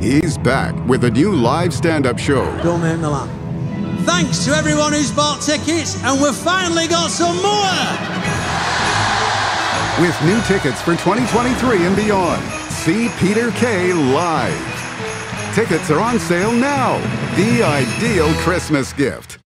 He's back with a new live stand-up show. Don't make me laugh. Thanks to everyone who's bought tickets, and we've finally got some more! With new tickets for 2023 and beyond. See Peter Kay live. Tickets are on sale now. The ideal Christmas gift.